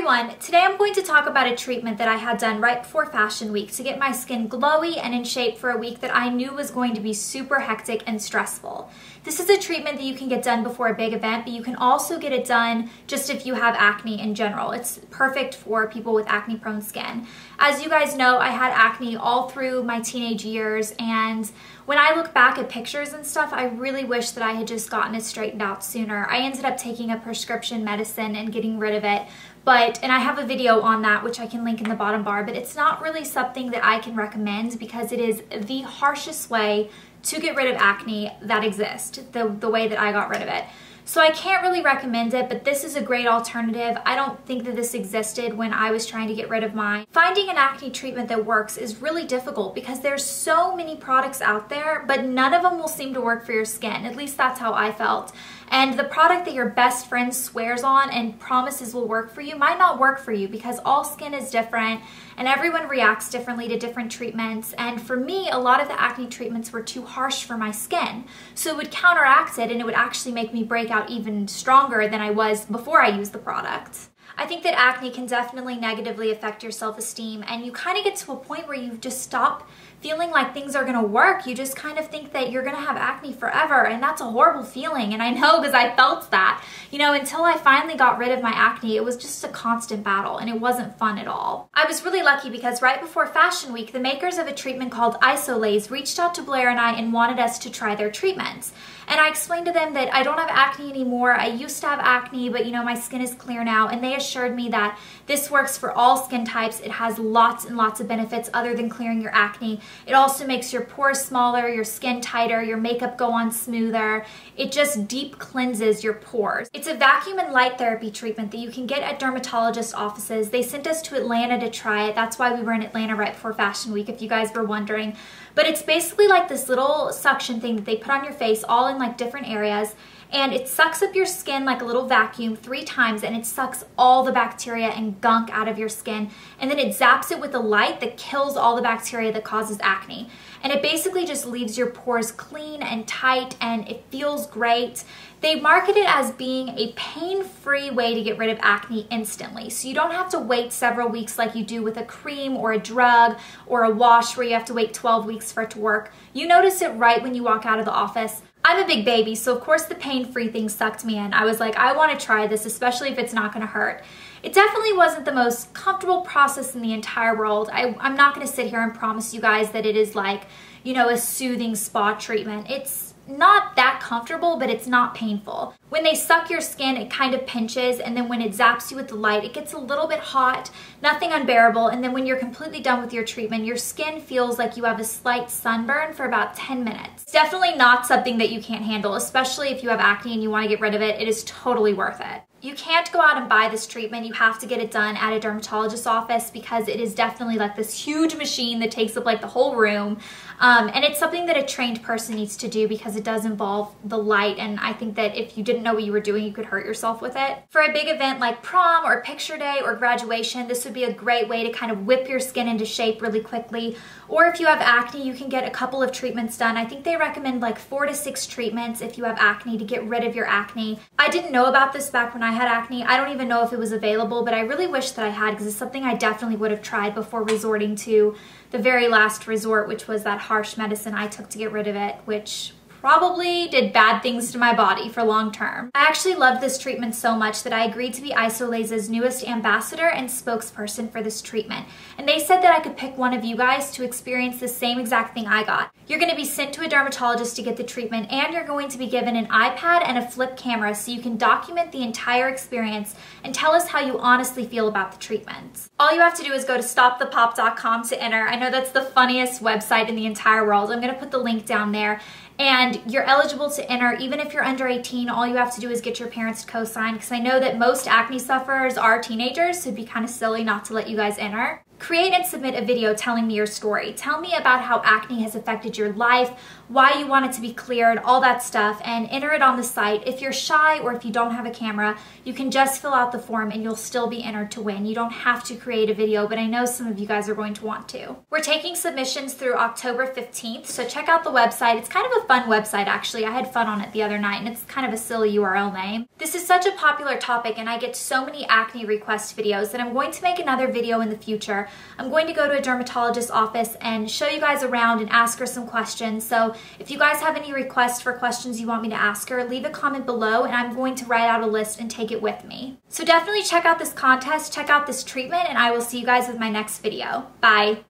everyone, today I'm going to talk about a treatment that I had done right before Fashion Week to get my skin glowy and in shape for a week that I knew was going to be super hectic and stressful. This is a treatment that you can get done before a big event, but you can also get it done just if you have acne in general. It's perfect for people with acne prone skin. As you guys know, I had acne all through my teenage years and when I look back at pictures and stuff, I really wish that I had just gotten it straightened out sooner. I ended up taking a prescription medicine and getting rid of it but and I have a video on that which I can link in the bottom bar but it's not really something that I can recommend because it is the harshest way to get rid of acne that exists, the, the way that I got rid of it. So I can't really recommend it, but this is a great alternative. I don't think that this existed when I was trying to get rid of mine. Finding an acne treatment that works is really difficult because there's so many products out there, but none of them will seem to work for your skin. At least that's how I felt. And the product that your best friend swears on and promises will work for you might not work for you because all skin is different and everyone reacts differently to different treatments. And for me, a lot of the acne treatments were too harsh for my skin. So it would counteract it and it would actually make me break out even stronger than I was before I used the product. I think that acne can definitely negatively affect your self-esteem and you kind of get to a point where you just stop feeling like things are gonna work. You just kind of think that you're gonna have acne forever and that's a horrible feeling and I know because I felt that. You know, until I finally got rid of my acne, it was just a constant battle and it wasn't fun at all. I was really lucky because right before Fashion Week, the makers of a treatment called Isolaz reached out to Blair and I and wanted us to try their treatments. And I explained to them that I don't have acne anymore. I used to have acne, but you know, my skin is clear now. And they assured me that this works for all skin types. It has lots and lots of benefits other than clearing your acne. It also makes your pores smaller, your skin tighter, your makeup go on smoother. It just deep cleanses your pores. It's a vacuum and light therapy treatment that you can get at dermatologist offices. They sent us to Atlanta to try it. That's why we were in Atlanta right before Fashion Week, if you guys were wondering. But it's basically like this little suction thing that they put on your face all in like different areas and it sucks up your skin like a little vacuum three times and it sucks all the bacteria and gunk out of your skin and then it zaps it with a light that kills all the bacteria that causes acne and it basically just leaves your pores clean and tight and it feels great they market it as being a pain-free way to get rid of acne instantly. So you don't have to wait several weeks like you do with a cream or a drug or a wash where you have to wait 12 weeks for it to work. You notice it right when you walk out of the office. I'm a big baby, so of course the pain-free thing sucked me in. I was like, I want to try this, especially if it's not going to hurt. It definitely wasn't the most comfortable process in the entire world. I, I'm not going to sit here and promise you guys that it is like, you know, a soothing spa treatment. It's not that comfortable, but it's not painful. When they suck your skin, it kind of pinches, and then when it zaps you with the light, it gets a little bit hot, nothing unbearable, and then when you're completely done with your treatment, your skin feels like you have a slight sunburn for about 10 minutes. Definitely not something that you can't handle, especially if you have acne and you want to get rid of it. It is totally worth it. You can't go out and buy this treatment. You have to get it done at a dermatologist's office because it is definitely like this huge machine that takes up like the whole room. Um, and it's something that a trained person needs to do because it does involve the light. And I think that if you didn't know what you were doing, you could hurt yourself with it. For a big event like prom or picture day or graduation, this would be a great way to kind of whip your skin into shape really quickly. Or if you have acne, you can get a couple of treatments done. I think they recommend like four to six treatments if you have acne to get rid of your acne. I didn't know about this back when I had acne. I don't even know if it was available, but I really wish that I had because it's something I definitely would have tried before resorting to the very last resort, which was that harsh medicine I took to get rid of it, which probably did bad things to my body for long term. I actually loved this treatment so much that I agreed to be Isolaz's newest ambassador and spokesperson for this treatment. And they said that I could pick one of you guys to experience the same exact thing I got. You're going to be sent to a dermatologist to get the treatment and you're going to be given an iPad and a flip camera so you can document the entire experience and tell us how you honestly feel about the treatment. All you have to do is go to stopthepop.com to enter. I know that's the funniest website in the entire world. I'm going to put the link down there and you're eligible to enter even if you're under 18 all you have to do is get your parents to co-sign. Because I know that most acne sufferers are teenagers so it'd be kind of silly not to let you guys enter create and submit a video telling me your story. Tell me about how acne has affected your life, why you want it to be cleared, all that stuff, and enter it on the site. If you're shy or if you don't have a camera, you can just fill out the form and you'll still be entered to win. You don't have to create a video, but I know some of you guys are going to want to. We're taking submissions through October 15th, so check out the website. It's kind of a fun website, actually. I had fun on it the other night, and it's kind of a silly URL name. This is such a popular topic, and I get so many acne request videos that I'm going to make another video in the future. I'm going to go to a dermatologist's office and show you guys around and ask her some questions. So if you guys have any requests for questions you want me to ask her, leave a comment below and I'm going to write out a list and take it with me. So definitely check out this contest, check out this treatment, and I will see you guys with my next video. Bye.